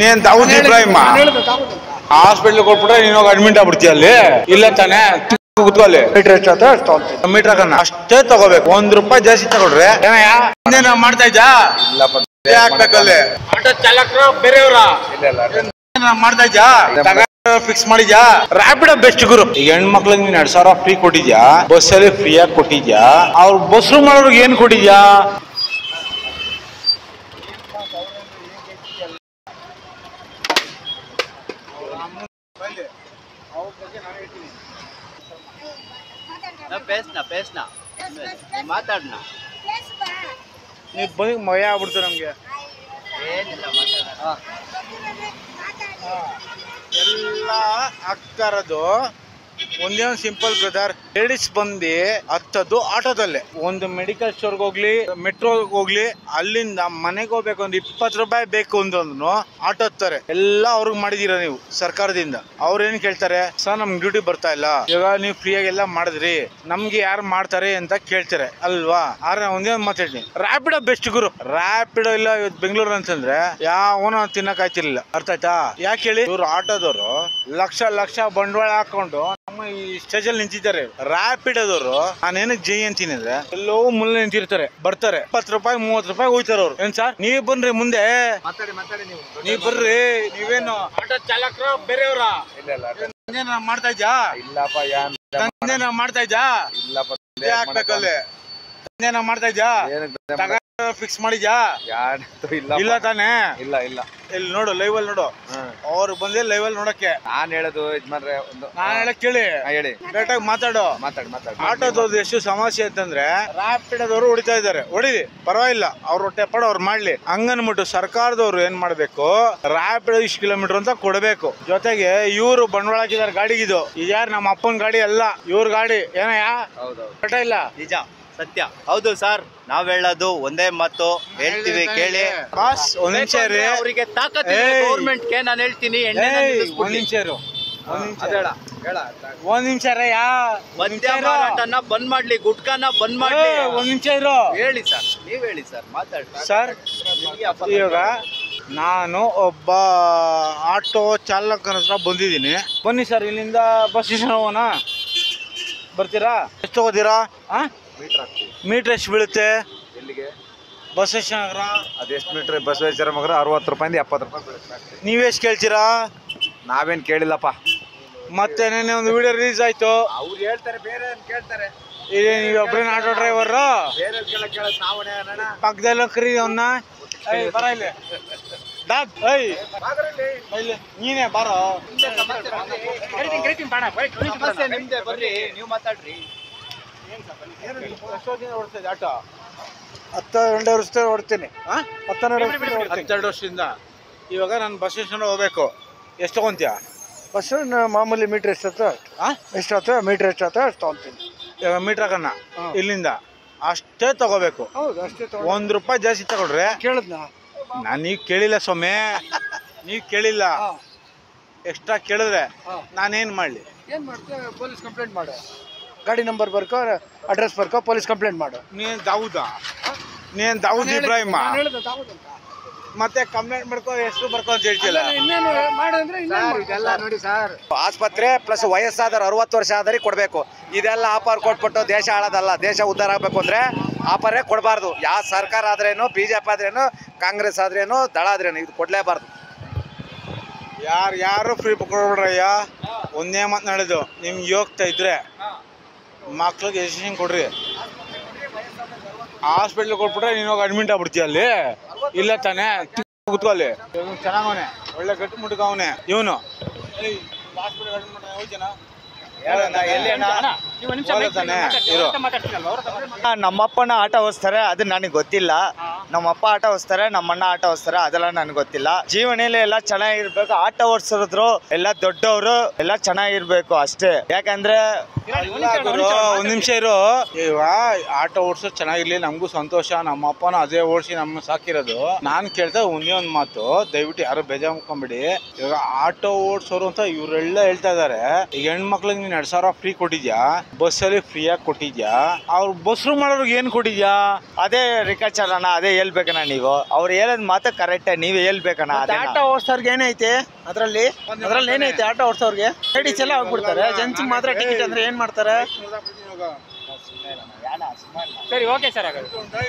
ನೀನ್ ದಾವೂದ್ ಇಬ್ರಾಹಿಮ ಹಾಸ್ಪಿಟ್ಲ್ ಕೊಟ್ಬಿಟ್ರೆ ನೀನು ಹೋಗಿ ಅಡ್ಮಿಟ್ ಆಗ್ಬಿಡ್ತೀಯ ಅಲ್ಲಿ. ಇಲ್ಲ ತಾನೆ ಕೂತ್ಕೋ ಅಲ್ಲಿ. ಮೀಟರ್ ಎಷ್ಟು ಮೀಟರ್ ಹಾಕಣ. ಅಷ್ಟೇ ತಗೋಬೇಕು. ಒಂದ್ ರೂಪಾಯಿ ಜಾಸ್ತಿ ತಗೊಳ್ರಿ. ಏನಯ್ಯ? ಮಾಡ್ತಾ ಇದ್ದ? ಹಾಕ್ಬೇಕಲ್ಲಿ ಆಟೋ ಚಾಲಕರು ಬೇರೆಯವ್ರ? ಮಾಡ್ತಾ ಇದ್ಯಾ? ಫಿಕ್ಸ್ ಮಾಡಿದ್ಯಾ? ರಾಪಿಡ್ ಬೆಸ್ಟ್ ಗುರು. ಈಗ ಹೆಣ್ಮಕ್ಳಿಗೆ ನೀನ್ ಎರಡ್ ಸಾವಿರ ಫ್ರೀ ಕೊಟ್ಟಿದ್ಯಾ? ಬಸ್ ಅಲ್ಲಿ ಫ್ರೀ ಆಗಿ ಕೊಟ್ಟಿದ್ಯಾ? ಅವ್ರ ಬಸ್ ಮಾಡೋರ್ಗೆ ಏನ್ ಕೊಟ್ಟಿದ್ಯಾ? ಬೇಸ್ನ ಪೇಸ್ನಾ ಮಾತಾಡ್ನ. ನೀವು ಬಂದು ಮಯ ಆಗ್ಬಿಡ್ತು ನಮಗೆ. ಏನಿಲ್ಲ ಮಾತಾಡ. ಎಲ್ಲ ಆಗ್ತಾರದು ಒಂದೇ ಒಂದು ಸಿಂಪಲ್ ಬ್ರದರ್ ಲೇಡೀಸ್ ಬಂದು ಹತ್ತದ್ದು ಆಟೋದಲ್ಲೇ. ಒಂದು ಮೆಡಿಕಲ್ ಸ್ಟೋರ್ಗೆ ಹೋಗ್ಲಿ ಮೆಟ್ರೋಗೆ ಹೋಗ್ಲಿ, ಅಲ್ಲಿಂದ ಮನೆಗೆ ಹೋಗ್ಬೇಕು, ಒಂದು ಇಪ್ಪತ್ತು ರೂಪಾಯಿ ಬೇಕು ಅಂದ್ರೂ ಆಟೋ ಹತ್ತಾರೆ. ಎಲ್ಲ ಅವ್ರಿಗೆ ಮಾಡಿದೀರ ನೀವು, ಸರ್ಕಾರದಿಂದ. ಅವ್ರೇನ್ ಕೇಳ್ತಾರೆ? ಸರ್ ನಮ್ ಡ್ಯೂಟಿ ಬರ್ತಾ ಇಲ್ಲ. ಇವಾಗ ನೀವು ಫ್ರೀಯಾಗಿ ಎಲ್ಲ ಮಾಡಿದ್ರಿ. ನಮ್ಗೆ ಯಾರು ಮಾಡ್ತಾರೆ ಅಂತ ಕೇಳ್ತಾರೆ. ಅಲ್ವಾ? ಆದ್ರೆ ಒಂದೇ ಒಂದು ಮಾತಾಡ್ತೀನಿ ರ್ಯಾಪಿಡೋ ಬೆಸ್ಟ್ ಗುರು. ರ್ಯಾಪಿಡೋ ಇಲ್ಲ ಇವತ್ತು ಬೆಂಗಳೂರು ಅಂತಂದ್ರೆ ಯಾವನೋ ತಿನ್ನಕ್ ಆಯ್ತಿರ್ಲಿಲ್ಲ. ಅರ್ಥ ಆಯ್ತಾ? ಯಾಕೆ ಹೇಳಿ? ಇವ್ರು ಆಟೋದವರು ಲಕ್ಷ ಲಕ್ಷ ಬಂಡವಾಳ ಹಾಕೊಂಡು ನಮ್ಮ ಈ ಸ್ಟೇಜ್ ಅಲ್ಲಿ ನಿಂತಿದ್ದಾರೆ. ರ್ಯಾಪಿಡೋದವರು ನಾನೇನು ಜೈ ಅಂತೀನಿ ಅಂದ್ರೆ ಎಲ್ಲೋ ಮುಲ್ಲ ನಿಂತಿರ್ತಾರೆ ಬರ್ತಾರೆ. ಇಪ್ಪತ್ತು ರೂಪಾಯಿ ಮೂವತ್ತು ರೂಪಾಯಿ ಹೋಯ್ತಾರೆ ಅವ್ರು. ಏನ್ ಸರ್? ನೀವ್ ಬನ್ರಿ ಮುಂದೆ. ನೀವು. ಬರ್ರಿ ನೀವೇನು? ಆಟೋ ಚಾಲಕರು ಬೇರೆಯವ್ರ? ಮಾಡ್ತಾ ಇದ್ಯಾ? ಇಲ್ಲಪ್ಪ ಮಾಡ್ತಾ ಇದ್ಯಾ? ಇಲ್ಲಪ್ಪ ಹಾಕ್ಬೇಕಲ್ಲಿ ಮಾಡ್ತಾ ಇದ್ಯಾ? ಫಿಕ್ಸ್ ಮಾಡಿದ್ಯಾ? ಯಾರು ಇಲ್ಲ ಇಲ್ಲ ತಾನೇ? ಇಲ್ಲ ಇಲ್ಲ. ಇಲ್ಲಿ ನೋಡು ಲೈವ್ ಅಲ್ಲಿ ನೋಡು ಅವ್ರು ಬಂದೇ ಲೈವ್ ಅಲ್ಲಿ ನೋಡಕ್ಕೆ. ನಾನ್ ಹೇಳೋದು ಯಜಮಾನ್ರೆ ಒಂದು ನಾನ್ ಹೇಳಕ್ ಕೇಳಿ. ಹೇಳಿ. ಡೈರೆಕ್ಟ್ ಆಗಿ ಮಾತಾಡು. ಮಾತಾಡಿ ಮಾತಾಡಿ. ಆಟೋದವ್ರದ್ದು ಎಷ್ಟು ಸಮಸ್ಯೆ ಅಂತಂದ್ರೆ ರ್ಯಾಪಿಡದವರು ಹೊಡಿತಾ ಇದ್ದಾರೆ. ಹೊಡಿಲಿ ಪರವಾಗಿಲ್ಲ. ಅವ್ರ ಹೊಟ್ಟೆ ಪಡ ಅವ್ರು ಮಾಡ್ಲಿ. ಹಂಗನ್ಬಿಟ್ಟು ಸರ್ಕಾರದವ್ರು ಏನ್ ಮಾಡ್ಬೇಕು ರಾಪಿಡ್ ಇಷ್ಟು ಕಿಲೋಮೀಟರ್ ಅಂತ ಕೊಡಬೇಕು. ಜೊತೆಗೆ ಇವರು ಬಂಡವಾಳ ಹಾಕಿದಾರೆ ಗಾಡಿಗಿದು. ಇದ್ಯಾರು ನಮ್ಮ ಅಪ್ಪನ ಗಾಡಿ? ಅಲ್ಲ ಇವ್ರ ಗಾಡಿ. ಏನಯ್ಯ? ಇಲ್ಲ? ನಿಜ. ಸತ್ಯ. ಹೌದು ಸರ್ ನಾವ್ ಹೇಳೋದು ಒಂದೇ ಮಾತು ಹೇಳ್ತೀವಿ ಕೇಳಿ. ಬಾಸ್ ಒಂದ್ ನಿಮಿಷ ಅವರಿಗೆ ತಾಕತ್ ಏಯ್. ಗೌರ್ಮೆಂಟ್ಗೆ ನಾನು ಹೇಳ್ತೀನಿ ಎಣ್ಣೆ ಒಂದ್ ನಿಲ್ಲಿಸ್ಬಿಡ್ಲಿ. ನಿಮಿಷ ಇರು. ಒಂದ್ ನಿಮಿಷ. ಅದ್ ಹೇಳ ಹೇಳ ಒಂದ್ ನಿಮಿಷ ರಯ್ಯ ಮದ್ಯ ಮಾರಾಟನ ಬಂದ್ ಮಾಡ್ಲಿ ಗುಟ್ಕಾನ ಬಂದ್ ಮಾಡ್ಲಿ. ಒಂದ್ ನಿಮಿಷ ಇರು. ಹೇಳಿ ಸರ್ ನೀವ್ ಹೇಳಿ ಸರ್ ಮಾತಾಡಿ ಸರ್ ನಿಮ್ಗೆ ಇವಾಗ ನಾನು ಒಬ್ಬ ಆಟೋ ಚಾಲಕನ ಹತ್ರ ಬಂದಿದ್ದೀನಿ. ಬನ್ನಿ ಸರ್ ಇಲ್ಲಿಂದ ಬಸ್ ಸ್ಟೇಷನ್ ಹೋಗೋಣ. ಬರ್ತೀರಾ? ಎಷ್ಟು ತಗೋತೀರಾ ಆ? ಮೀಟರ್ ಎಷ್ಟು ಬೀಳುತ್ತೆ? ಎಲ್ಲಿಗೆ? ಬಸ್ ಸ್ಟೇಷನ್ ಹತ್ರ ಅದೆಷ್ಟು ಮೀಟರ್? ಬಸವೇಶ್ವರ ಮಗರ ಅರವತ್ತು ರೂಪಾಯಿಂದ ಎಪ್ಪತ್ತು ರೂಪಾಯಿ ಬೀಳುತ್ತೆ ನೀವೆಷ್ಟು ಕೇಳ್ತೀರಾ? ನಾವೇನ್ ಕೇಳಿಲ್ಲಪ್ಪ. ಮತ್ತೆ ನೆನ್ನೆ ಒಂದು ವಿಡಿಯೋ ರಿಲೀಸ್ ಆಯ್ತು. ಅವ್ರು ಹೇಳ್ತಾರೆ ಬೇರೆ ಕೇಳ್ತಾರೆ. ಇಲ್ಲಿ ನೀವು ಒಬ್ಬರೇನು ಆಟೋ ಡ್ರೈವರ್ ಪಕ್ಕದಲ್ಲ ಕರೀ ಅವನ್ನ ಬರ ಇಲ್ಲಿ. ಡಾಗ್ ಏಯ್. ನೀನೇ ಬಾರೋ. ಬರ್ರಿ. ನೀವು ಮಾತಾಡ್ರಿ. ಆಟೋ ವರ್ಷ ಹೊಡ್ತೀನಿ ಹತ್ತೆರಡು ವರ್ಷದಿಂದ. ಇವಾಗ ನಾನು ಬಸ್ ಸ್ಟೇಷನ್ ಹೋಗ್ಬೇಕು. ಎಷ್ಟು ತಗೊಂತೀಯ? ಬಸ್ ಮಾಮೂಲಿ ಮೀಟರ್ ಎಷ್ಟು ಆ? ಎಷ್ಟು ಆಯ್ತು ಮೀಟರ್ ಎಷ್ಟು ಆಯ್ತು ಅಷ್ಟು ತಗೊಂತೀನಿ. ಇವಾಗ ಮೀಟರ್ ಹಾಕೋಣ. ಇಲ್ಲಿಂದ. ಅಷ್ಟೇ ತಗೋಬೇಕು. ಒಂದ್ ರೂಪಾಯಿ ಜಾಸ್ತಿ ತಗೊಳ್ರಿ? ಕೇಳಿದ್ನಾ? ನಾನು ನೀವು ಕೇಳಿಲ್ಲ ಸ್ವಾಮಿ ನೀವು ಕೇಳಿಲ್ಲ. ಎಕ್ಸ್ಟ್ರಾ ಕೇಳಿದ್ರೆ ನಾನೇನು ಮಾಡಲಿ? ಏನು ಮಾಡ್ತೀಯ? ಪೊಲೀಸ್ ಕಂಪ್ಲೇಂಟ್ ಮಾಡು. ಗಾಡಿ ನಂಬರ್ ಬರ್ಕೋ ಅಡ್ರೆಸ್ ಬರ್ಕೋ ಪೊಲೀಸ್ ಕಂಪ್ಲೇಂಟ್ ಮಾಡು. ನೀನ್ ದಾವೂದ? ನೀನ್ ದಾವೂದ್ ಇಬ್ರಾಹಿಮ? ನಾನು ದಾವೂದ್ ಅಂತ. ಮತ್ತೆ ಕಂಪ್ಲೇಂಟ್ ಮಾಡ್ಕೋ ಎಷ್ಟು ಬರ್ಕೋ ಅಂತ ಹೇಳ್ತಿಲ್ಲ? ಇನ್ನೇನು? ಇದೆಲ್ಲ ನೋಡಿ ಸರ್. ಆಸ್ಪತ್ರೆ ಪ್ಲಸ್ ವಯಸ್ಸಾದವ್ರು ಅರವತ್ತು ವರ್ಷ ಆದ್ರೆ ಕೊಡಬೇಕು. ಇದೆಲ್ಲ ಆಫರ್ ಕೊಟ್ಬಿಟ್ಟು ದೇಶ ಆಳೋದಲ್ಲ ದೇಶ ಉದ್ಧಾರ ಆಗಬೇಕು ಅಂದ್ರೆ ಆಫರೇ ಕೊಡಬಾರ್ದು. ಯಾವ ಸರ್ಕಾರ ಆದ್ರೇನು ಬಿ ಜೆ ಪಿ ಆದ್ರೇನು ಕಾಂಗ್ರೆಸ್ ಆದ್ರೇನು ದಳ ಆದ್ರೇನು ಇದು ಕೊಡಲೇಬಾರ್ದು. ಯಾರು ಯಾರು ಫ್ರೀ ಕೊಡ್ಬಿಡ್ರಯ್ಯ? ಒಂದೇ ಮಾತನಾಡಿದ್ದು ನಿಮ್ಗೆ ಹೋಗ್ತಾ ಇದ್ರೆ. ಮಕ್ಳಿಗೆ ಎಜುಕೇಶನ್ ಕೊಡ್ರಿ? ಹಾಸ್ಪಿಟ್ಲ್ ಕೊಟ್ಬಿಟ್ರೆ ನೀನು ಹೋಗಿ ಅಡ್ಮಿಟ್ ಆಗ್ಬಿಡ್ತೀಯ ಅಲ್ಲಿ? ಇಲ್ಲ ತಾನೆ ಕೂತ್ಕೋ ಅಲ್ಲಿ. ಚೆನ್ನಾಗವನೆ ಒಳ್ಳೆ ಗಟ್ಟಿ ಮುಟ್ಕವನೆ. ಇವನು. ನಮ್ಮಪ್ಪನ ಆಟ ಓಡಿಸ್ತಾರೆ ಅದು ನನಗೆ ಗೊತ್ತಿಲ್ಲ. ನಮ್ಮಪ್ಪ ಆಟ ಓಡಿಸ್ತಾರೆ ನಮ್ಮಣ್ಣ ಆಟ ಓಡಿಸ್ತಾರೆ ಅದೆಲ್ಲ ನನ್ಗೆ ಗೊತ್ತಿಲ್ಲ. ಜೀವನದಲ್ಲಿ ಎಲ್ಲ ಚೆನ್ನಾಗಿರ್ಬೇಕು ಆಟ ಓಡಿಸಿದ್ರು ಎಲ್ಲ ದೊಡ್ಡವರು ಎಲ್ಲ ಚೆನ್ನಾಗಿರ್ಬೇಕು ಅಷ್ಟೇ. ಯಾಕಂದ್ರೆ ಒಂದ್ ನಿಮಿಷ ಇರು. ಆಟ ಆಟೋ ಓಡಿಸೋದು ಚೆನ್ನಾಗಿರ್ಲಿ ನಮಗೂ ಸಂತೋಷ ನಮ್ಮ ಅಪ್ಪನ ಅದೇ ಓಡಿಸಿ ನಮ್ಮ ಸಾಕಿರೋದು. ನಾನ್ ಕೇಳ್ತಾ ಒಂದೇ ಒಂದ್ ಮಾತು ದಯವಿಟ್ಟು ಯಾರು ಬೇಜಾರ್ ಮಾಡ್ಕೊಂಬಿಡಿ ಇವಾಗ ಆಟೋ ಓಡಿಸೋರು ಅಂತ ಇವರೆಲ್ಲ ಹೇಳ್ತಾ ಇದಾರೆ. ಈಗ ಹೆಣ್ಮಕ್ಳಿಗೆ ನೀನ್ ಎರಡ್ ಸಾವಿರ ಫ್ರೀ ಕೊಟ್ಟಿದ್ಯಾ? ಬಸ್ಸಲ್ಲಿ ಆಗಿ ಕೊಟ್ಟಿದ್ಯಾ? ಅವ್ರು ಬಸ್ರು ಮಾಡೋರ್ಗೆ ಏನ್ ಕೊಟ್ಟಿದ್ಯಾ? ಅದೇ ರಿಕಾಚರಣ ಅದೇ ಹೇಳ್ಬೇಕಣ್ಣ ನೀವು. ಅವ್ರು ಹೇಳೋದ್ ಮಾತು ಕರೆಕ್ಟ್ ನೀವೇ ಹೇಳ್ಬೇಕಣ್ಣ ಅದೇ ಆಟೋ ಓಡಿಸೋರ್ಗೆ ಏನೈತೆ ಅದರಲ್ಲಿ? ಅದ್ರಲ್ಲಿ ಏನೈತೆ ಆಟೋ ಓಡಿಸೋರ್ಗೆ? ಲೇಡೀಸ್ ಎಲ್ಲ ಹೋಗ್ಬಿಡ್ತಾರೆ ಜೆಂಟ್ಸ್ ಮಾತ್ರ ಟಿಕೆಟ್ ಅಂದ್ರೆ ಏನ್ ಮಾಡ್ತಾರೆ? ಸರಿ ಓಕೆ ಸರ್ ಹಾಗಾದ್ರೆ.